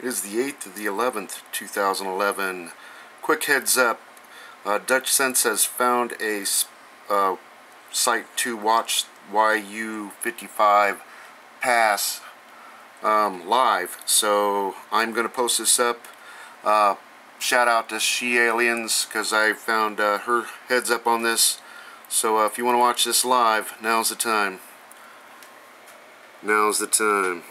It is the 8th of the 11th, 2011. Quick heads up, uh, dutchsinse has found a uh, site to watch YU55 pass um, live. So I'm going to post this up. Uh, shout out to She Aliens because I found uh, her heads up on this. So uh, if you want to watch this live, now's the time. Now's the time.